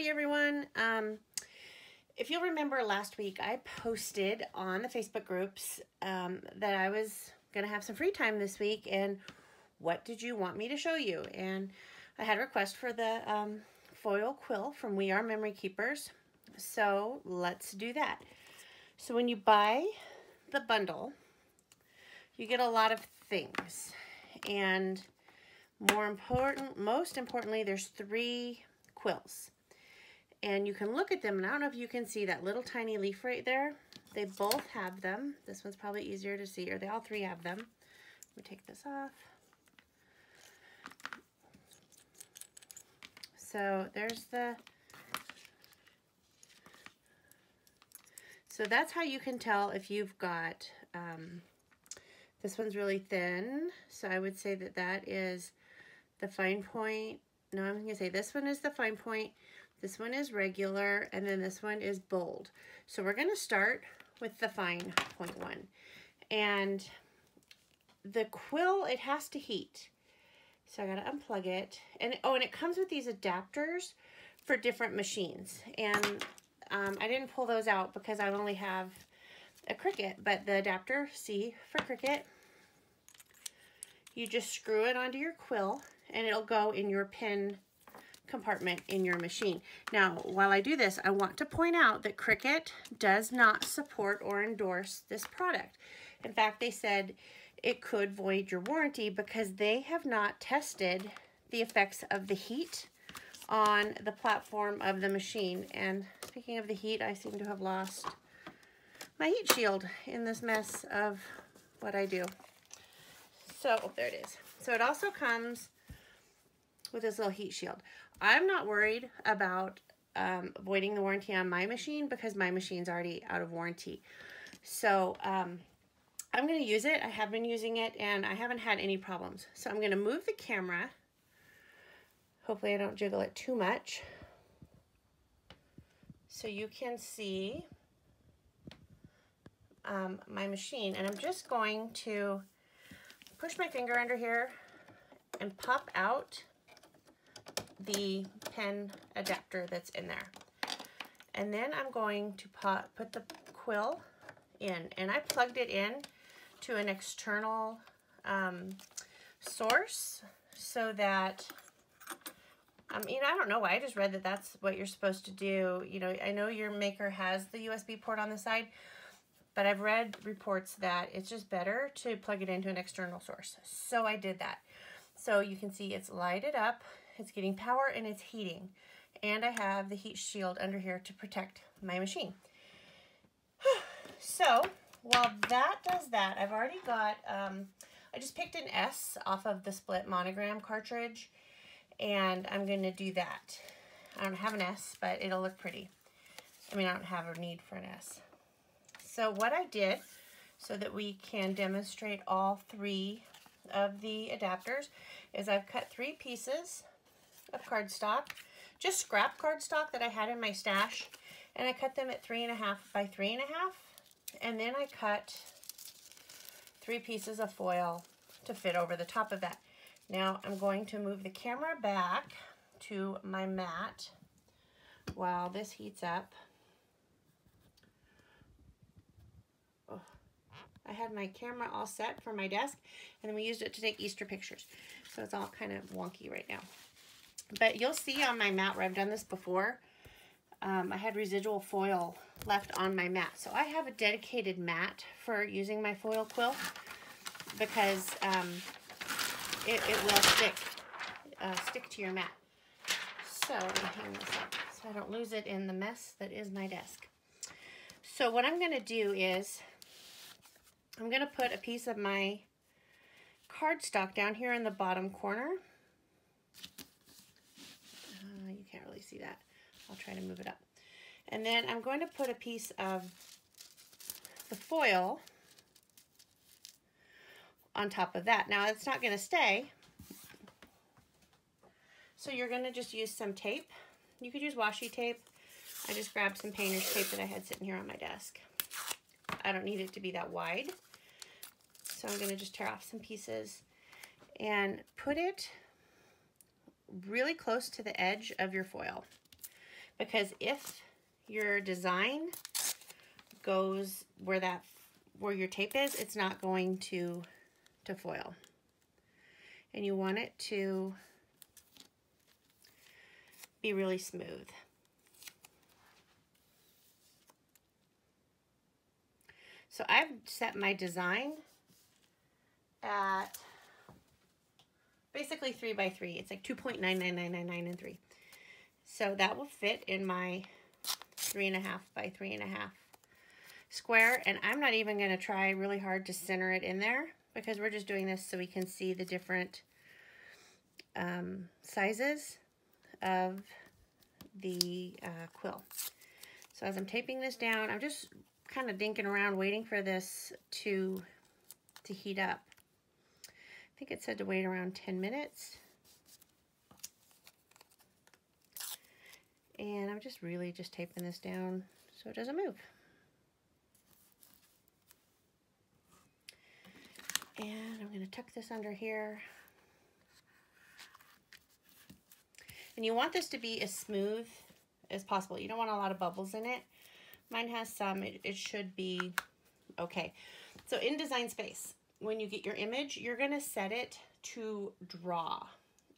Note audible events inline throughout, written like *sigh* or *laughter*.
Howdy everyone. Um, if you'll remember last week, I posted on the Facebook groups um, that I was going to have some free time this week and what did you want me to show you? And I had a request for the um, foil quill from We R Memory Keepers. So let's do that. So when you buy the bundle, you get a lot of things. And more important, most importantly, there's three quills. And you can look at them, and I don't know if you can see that little tiny leaf right there. They both have them. This one's probably easier to see, or they all three have them. Me take this off. So there's the, so that's how you can tell if you've got, um, this one's really thin. So I would say that that is the fine point. No, I'm to say this one is the fine point. This one is regular, and then this one is bold. So we're going to start with the fine point one. And the quill, it has to heat. So I got to unplug it. And oh, and it comes with these adapters for different machines. And um, I didn't pull those out because I only have a Cricut, but the adapter, C for Cricut, you just screw it onto your quill and it'll go in your pen compartment in your machine. Now, while I do this, I want to point out that Cricut does not support or endorse this product. In fact, they said it could void your warranty because they have not tested the effects of the heat on the platform of the machine. And speaking of the heat, I seem to have lost my heat shield in this mess of what I do. So there it is. So it also comes with this little heat shield. I'm not worried about um, the warranty on my machine because my machine's already out of warranty. So um, I'm going to use it. I have been using it and I haven't had any problems. So I'm going to move the camera. Hopefully I don't jiggle it too much. So you can see um, my machine. And I'm just going to push my finger under here and pop out the pen adapter that's in there. And then I'm going to put, put the quill in. And I plugged it in to an external um, source so that, I mean, I don't know why. I just read that that's what you're supposed to do. You know, I know your maker has the USB port on the side, but I've read reports that it's just better to plug it into an external source. So I did that. So you can see it's lighted up it's getting power and it's heating. And I have the heat shield under here to protect my machine. *sighs* so while that does that, I've already got, um, I just picked an S off of the split monogram cartridge and I'm going to do that. I don't have an S, but it'll look pretty. I mean, I don't have a need for an S. So what I did, so that we can demonstrate all three of the adapters, is I've cut three pieces of cardstock, just scrap cardstock that I had in my stash. And I cut them at three and a half by three and a half. And then I cut three pieces of foil to fit over the top of that. Now I'm going to move the camera back to my mat while this heats up. I had my camera all set for my desk and then we used it to take Easter pictures. So it's all kind of wonky right now. But you'll see on my mat where I've done this before, um, I had residual foil left on my mat. So I have a dedicated mat for using my foil quill because um, it, it, will stick, uh, stick to your mat. So hang this up so I don't lose it in the mess that is my desk. So what I'm going to do is I'm going to put a piece of my cardstock down here in the bottom corner can't really see that. I'll try to move it up. And then I'm going to put a piece of the foil on top of that. Now it's not going to stay. So you're going to just use some tape. You could use washi tape. I just grabbed some painter's tape that I had sitting here on my desk. I don't need it to be that wide. So I'm going to just tear off some pieces and put it really close to the edge of your foil Because if your design goes where that where your tape is, it's not going to to foil. And you want it to be really smooth. So I've set my design at basically three by three. It's like 2.99999 and three. So that will fit in my three and a half by three and a half square. And I'm not even going to try really hard to center it in there because we're just doing this so we can see the different um, sizes of the uh, quill. So as I'm taping this down, I'm just kind of dinking around waiting for this to, to heat up. Think it said to wait around 10 minutes. And I'm just really just taping this down so it doesn't move. And I'm going to tuck this under here. And you want this to be as smooth as possible. You don't want a lot of bubbles in it. Mine has some. It, it should be okay. So in Design Space, when you get your image, you're going to set it to draw.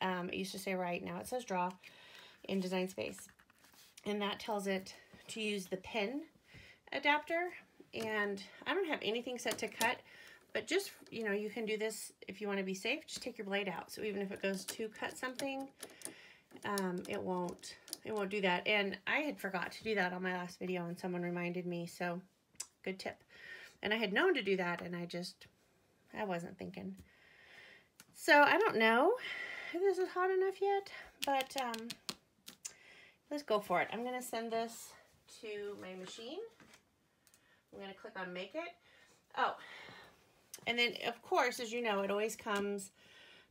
Um, it used to say right now it says draw in Design Space. And that tells it to use the pen adapter. And I don't have anything set to cut, but just, you know, you can do this if you want to be safe, just take your blade out. So even if it goes to cut something, um, it won't, it won't do that. And I had forgot to do that on my last video and someone reminded me. So good tip. And I had known to do that and I just, I wasn't thinking. So I don't know if this is hot enough yet, but um, let's go for it. I'm going to send this to my machine. I'm going to click on make it. Oh, and then, of course, as you know, it always comes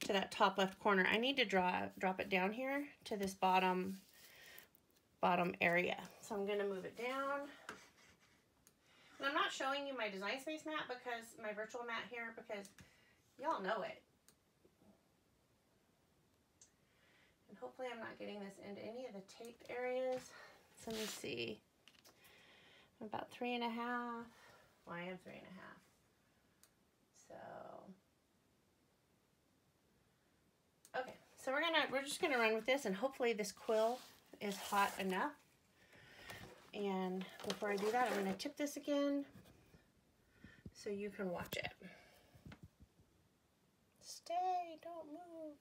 to that top left corner. I need to draw drop it down here to this bottom bottom area. So I'm going to move it down. And I'm not showing you my design space mat because my virtual mat here because y'all know it. And hopefully I'm not getting this into any of the tape areas. So let me see. I'm about three and a half. Well, I am three and a half. So, Okay, so we're gonna we're just gonna run with this and hopefully this quill is hot enough. And before I do that, I'm gonna tip this again so you can watch it. Stay, don't move.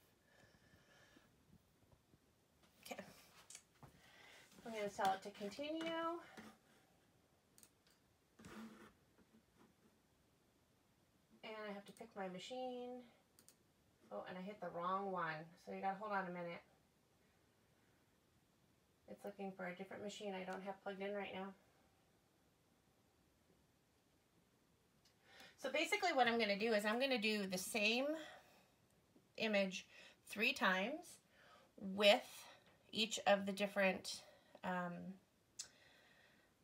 Okay. I'm gonna tell it to continue. And I have to pick my machine. Oh, and I hit the wrong one. So you gotta hold on a minute. It's looking for a different machine I don't have plugged in right now. So basically what I'm gonna do is I'm gonna do the same image three times with each of the different um,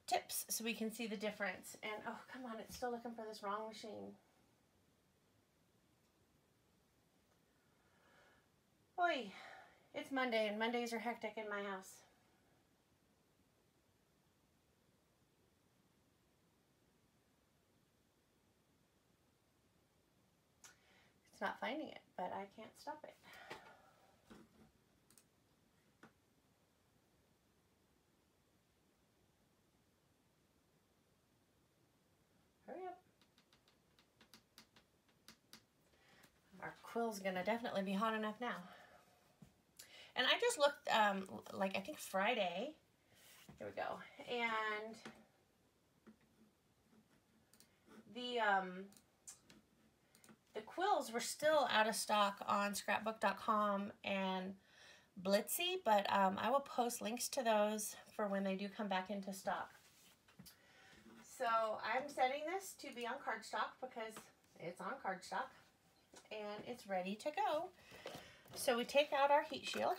tips so we can see the difference. And oh, come on, it's still looking for this wrong machine. Oi, it's Monday and Mondays are hectic in my house. It's not finding it, but I can't stop it. Hurry up. Our quill's gonna definitely be hot enough now. And I just looked, um, like, I think Friday. Here we go. And the, um, the quills were still out of stock on scrapbook.com and Blitsy, but um, I will post links to those for when they do come back into stock. So I'm setting this to be on cardstock because it's on cardstock and it's ready to go. So we take out our heat shield,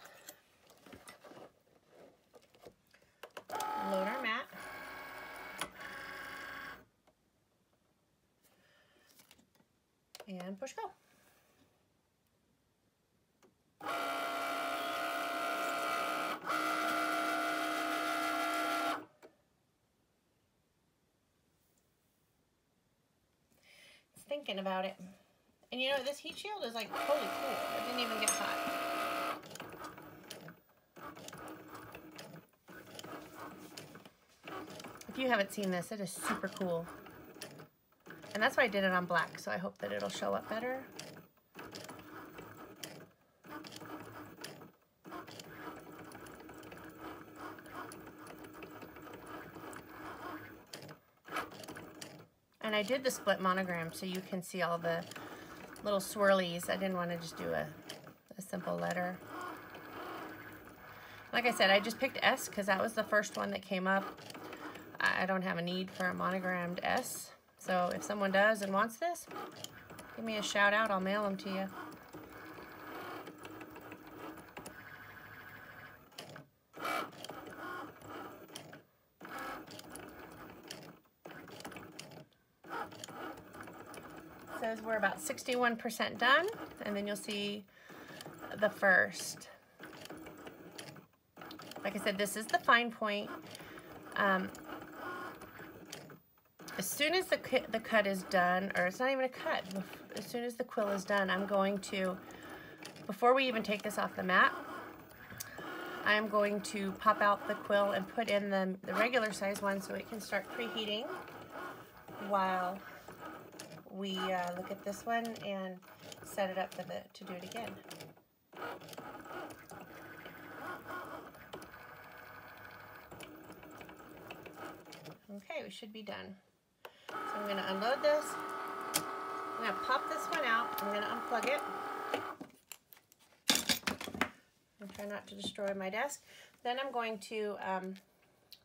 load our mat, and push go. It's thinking about it. And you know, this heat shield is like totally cool. It didn't even get hot. If you haven't seen this, it is super cool. And that's why I did it on black, so I hope that it'll show up better. And I did the split monogram so you can see all the little swirlies. I didn't want to just do a, a simple letter. Like I said, I just picked S because that was the first one that came up. I don't have a need for a monogrammed S. So if someone does and wants this, give me a shout out. I'll mail them to you. says we're about 61% done, and then you'll see the first. Like I said, this is the fine point. Um, as soon as the, the cut is done, or it's not even a cut, as soon as the quill is done, I'm going to, before we even take this off the mat, I'm going to pop out the quill and put in the, the regular size one so it can start preheating while we uh, look at this one and set it up for the to do it again. Okay, we should be done. So I'm going to unload this. I'm going to pop this one out. I'm going to unplug it. Try not to destroy my desk. Then I'm going to um,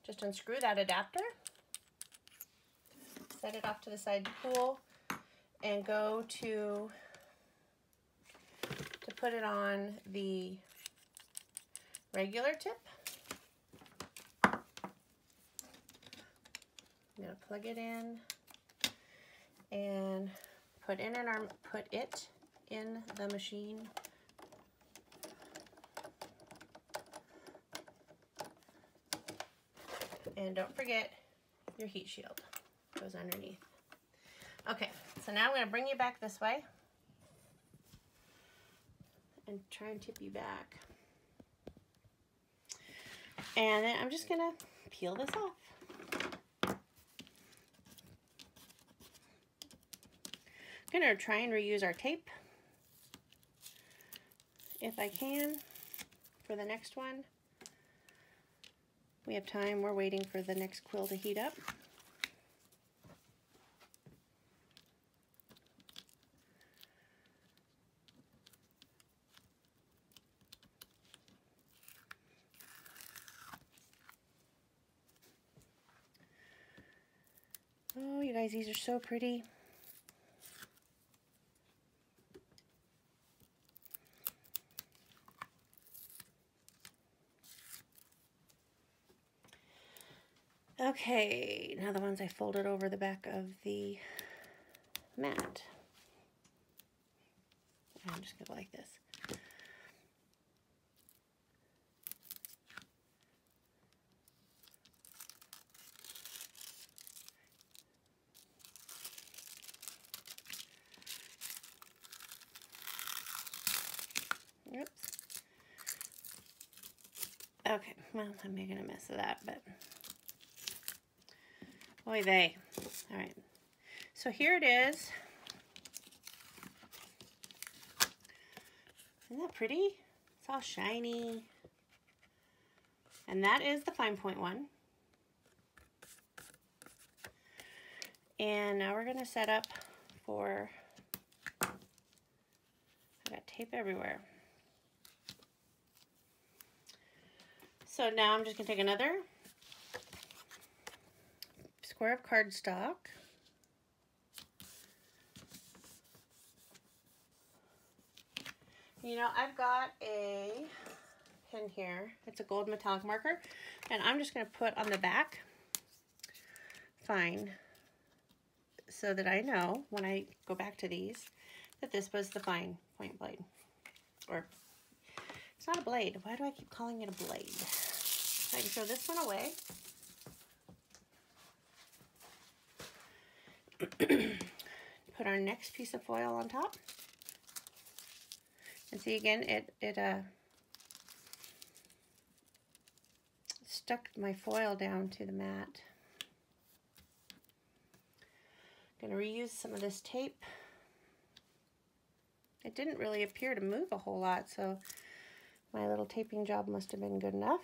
just unscrew that adapter. Set it off to the side to cool and go to to put it on the regular tip. I'm gonna plug it in and put in an arm put it in the machine. And don't forget your heat shield goes underneath. Okay, so now I'm going to bring you back this way and try and tip you back. And then I'm just going to peel this off. To try and reuse our tape if I can for the next one. We have time. We're waiting for the next quill to heat up. Oh, you guys, these are so pretty. Okay, now the ones I folded over the back of the mat. I'm just to go like this. Okay, well, I'm making a mess of that, but boy, they. All right, so here it is. Isn't that pretty? It's all shiny. And that is the fine point one. And now we're going to set up for, I've got tape everywhere. So now I'm just going to take another square of cardstock. You know, I've got a pin here. It's a gold metallic marker. And I'm just going to put on the back, fine, so that I know when I go back to these that this was the fine point blade. Or it's not a blade. Why do I keep calling it a blade? I can throw this one away. Put our next piece of foil on top. And see again, it, it uh, stuck my foil down to the mat. I'm gonna reuse some of this tape. It didn't really appear to move a whole lot, so my little taping job must have been good enough.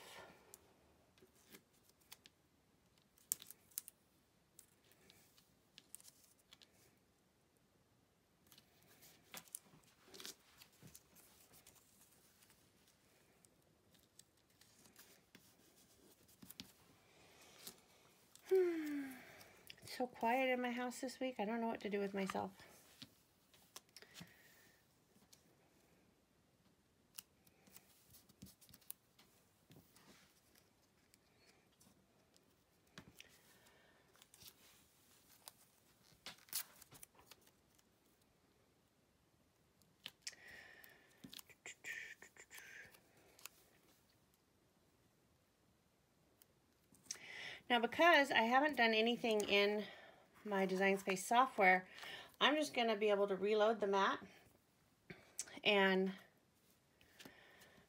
so quiet in my house this week. I don't know what to do with myself. Now because I haven't done anything in my Design Space software, I'm just going to be able to reload the mat and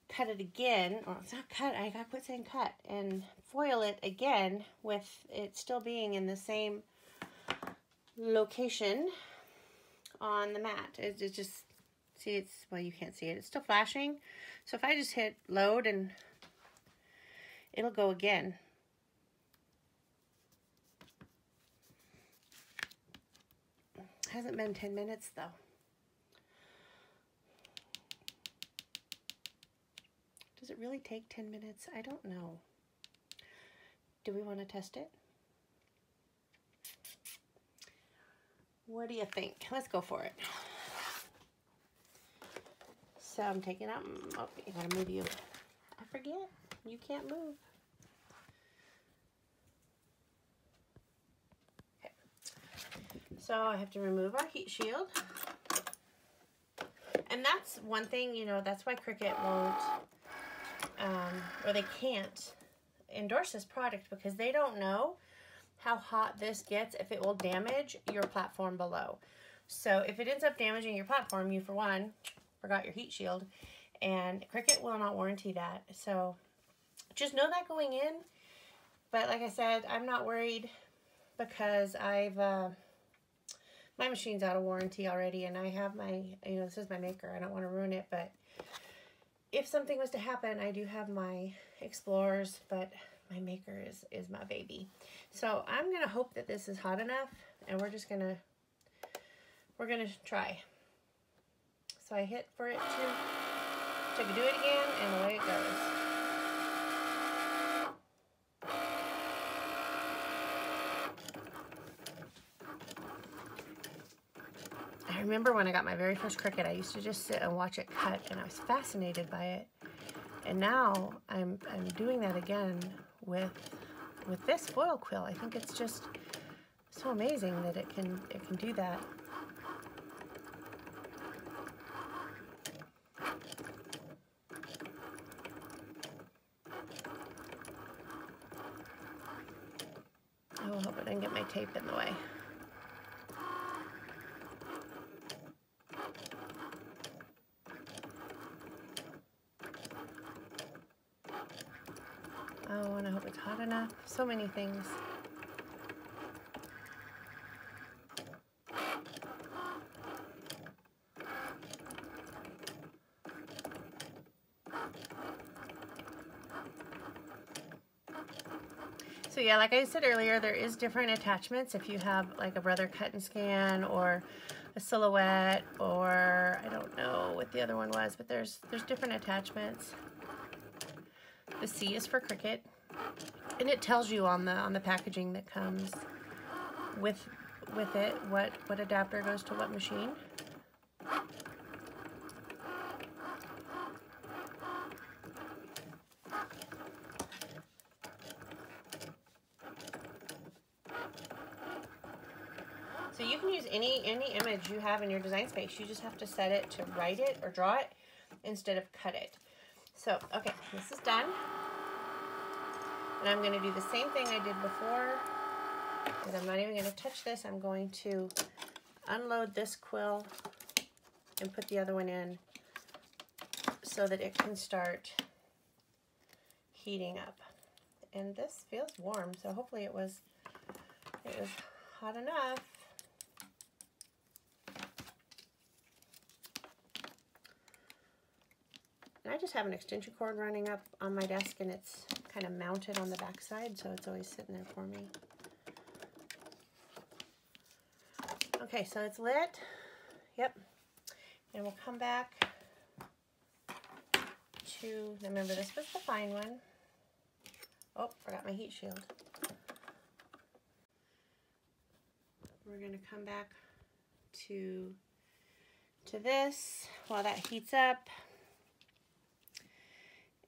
cut it again, or it's not cut, I got quit saying cut, and foil it again with it still being in the same location on the mat. It, it just, see it's, well you can't see it, it's still flashing. So if I just hit load and it'll go again. Hasn't been 10 minutes though. Does it really take 10 minutes? I don't know. Do we want to test it? What do you think? Let's go for it. So I'm taking out, oh, you gotta move you. I forget, you can't move. So I have to remove our heat shield. And that's one thing, you know, that's why Cricut won't, um, or they can't endorse this product because they don't know how hot this gets if it will damage your platform below. So if it ends up damaging your platform, you, for one, forgot your heat shield, and Cricut will not warranty that. So just know that going in. But like I said, I'm not worried because I've... Uh, my machine's out of warranty already and I have my, you know, this is my maker. I don't want to ruin it, but if something was to happen, I do have my Explorers, but my maker is, is my baby. So I'm going to hope that this is hot enough and we're just going to, we're going to try. So I hit for it to, to do it again and away it goes. I remember when I got my very first Cricut, I used to just sit and watch it cut, and I was fascinated by it. And now I'm, I'm doing that again with with this foil quill. I think it's just so amazing that it can it can do that. I hope I didn't get my tape in the way. Oh, and I So many things. So yeah, like I said earlier, there is different attachments if you have like a Brother Cut and Scan or a Silhouette or I don't know what the other one was, but there's there's different attachments. The C is for Cricut. And it tells you on the on the packaging that comes with with it what what adapter goes to what machine. So you can use any any image you have in your design space. You just have to set it to write it or draw it instead of cut it. So, okay, this is done. And I'm going to do the same thing I did before. And I'm not even going to touch this. I'm going to unload this quill and put the other one in so that it can start heating up. And this feels warm, so hopefully it was it was hot enough. And I just have an extension cord running up on my desk and it's kind of mounted on the back side, so it's always sitting there for me. Okay, so it's lit. Yep. And we'll come back to, remember this was the fine one. Oh, forgot my heat shield. We're going to come back to, to this while that heats up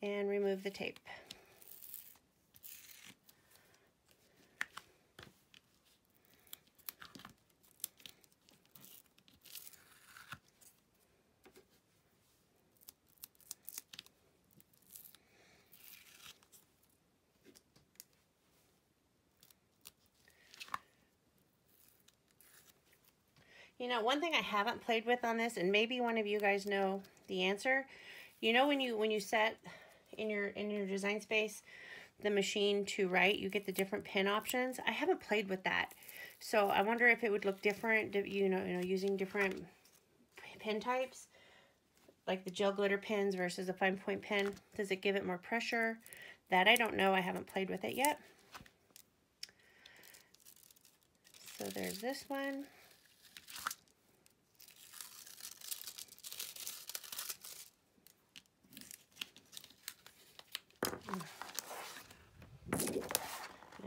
and remove the tape. Know, one thing I haven't played with on this, and maybe one of you guys know the answer. You know when you when you set in your in your design space the machine to write, you get the different pin options. I haven't played with that. So I wonder if it would look different, you know, you know, using different pin types, like the gel glitter pins versus a fine point pin. Does it give it more pressure? That I don't know. I haven't played with it yet. So there's this one.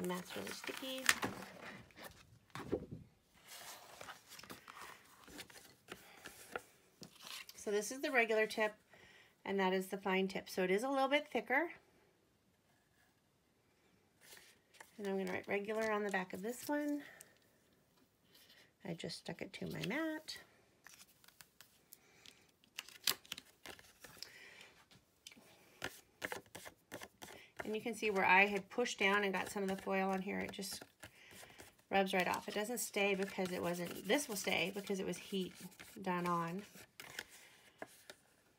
And that's really sticky. So this is the regular tip, and that is the fine tip. So it is a little bit thicker. And I'm going to write regular on the back of this one. I just stuck it to my mat. And you can see where I had pushed down and got some of the foil on here, it just rubs right off. It doesn't stay because it wasn't, this will stay because it was heat done on.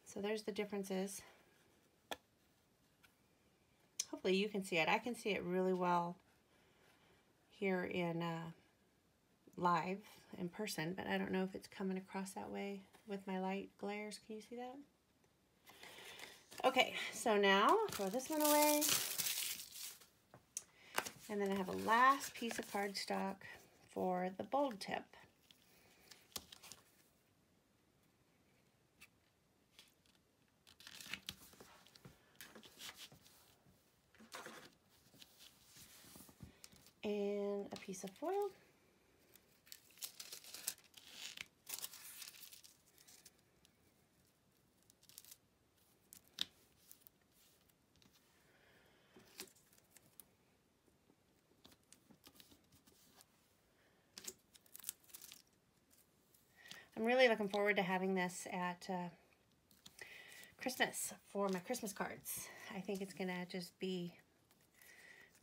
So there's the differences. Hopefully you can see it. I can see it really well here in uh, live in person, but I don't know if it's coming across that way with my light glares. Can you see that? Okay, so now throw this one away. And then I have a last piece of cardstock for the bold tip. And a piece of foil. Really looking forward to having this at uh, Christmas for my Christmas cards. I think it's going to just be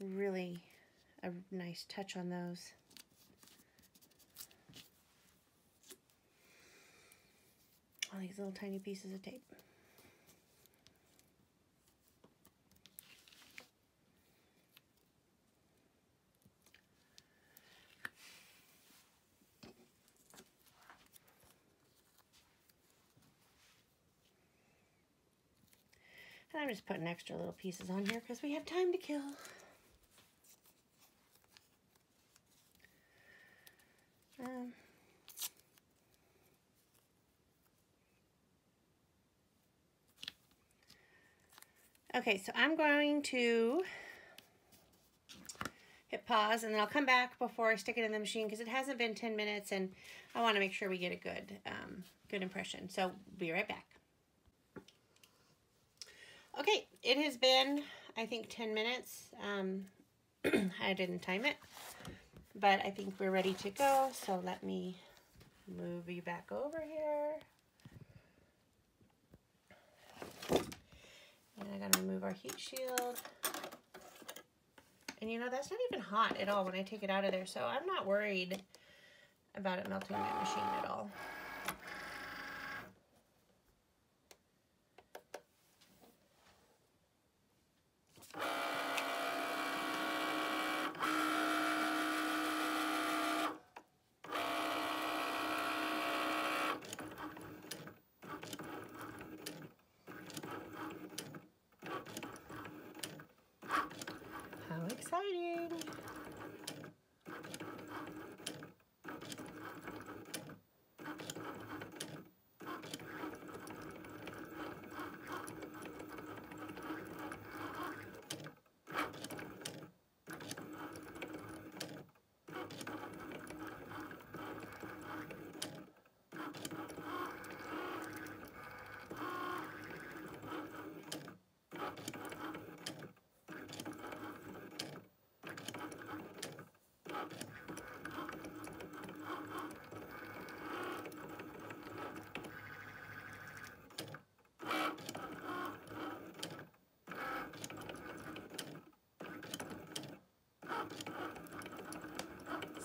really a nice touch on those. All these little tiny pieces of tape. I'm just putting extra little pieces on here because we have time to kill. Um, okay, so I'm going to hit pause and then I'll come back before I stick it in the machine because it hasn't been 10 minutes and I want to make sure we get a good, um, good impression. So be right back. Okay, it has been, I think, 10 minutes. Um, *clears throat* I didn't time it, but I think we're ready to go. So let me move you back over here. And I gotta remove our heat shield. And you know, that's not even hot at all when I take it out of there. So I'm not worried about it melting my machine at all.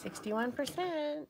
61%.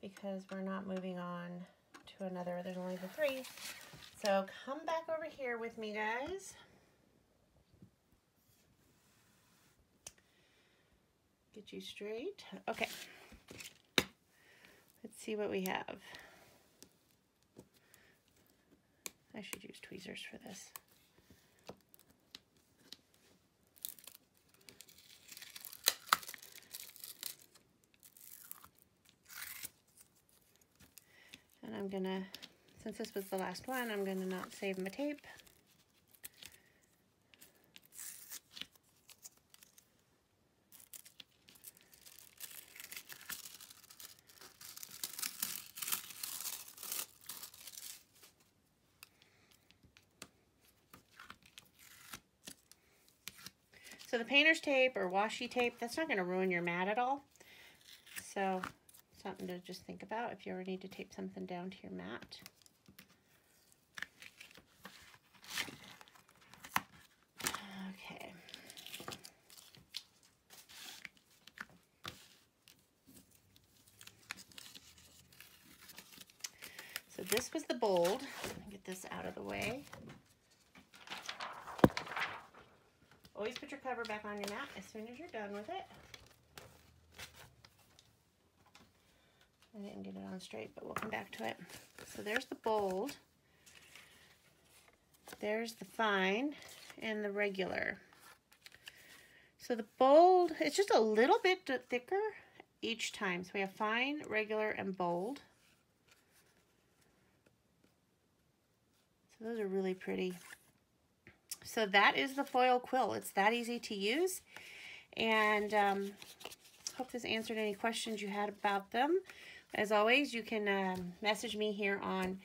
Because we're not moving on to another. There's only the three. So come back over here with me, guys. Get you straight. Okay. Let's see what we have. I should use tweezers for this. And I'm gonna, since this was the last one, I'm gonna not save my tape. So the painter's tape or washi tape, that's not going to ruin your mat at all. So something to just think about if you ever need to tape something down to your mat. Okay. So this was the bold. Get this out of the way. Always put your cover back on your mat as soon as you're done with it. I didn't get it on straight, but we'll come back to it. So there's the bold. There's the fine and the regular. So the bold, it's just a little bit thicker each time. So we have fine, regular, and bold. So those are really pretty. So that is the foil quill. It's that easy to use. And um, hope this answered any questions you had about them. As always, you can um, message me here on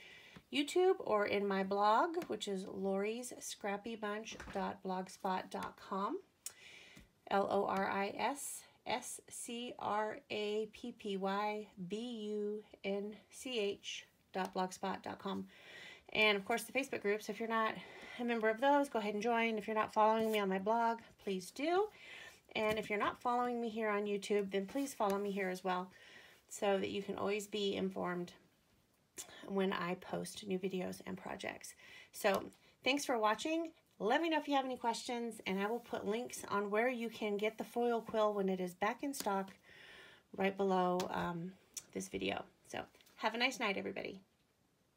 YouTube or in my blog, which is Lori's Scrappy Bunch.blogspot.com. L O R I S S C R A P P Y B U N C H dot blogspot.com. And of course, the Facebook groups. If you're not a member of those, go ahead and join. If you're not following me on my blog, please do. And if you're not following me here on YouTube, then please follow me here as well so that you can always be informed when I post new videos and projects. So thanks for watching. Let me know if you have any questions and I will put links on where you can get the foil quill when it is back in stock right below um, this video. So have a nice night, everybody.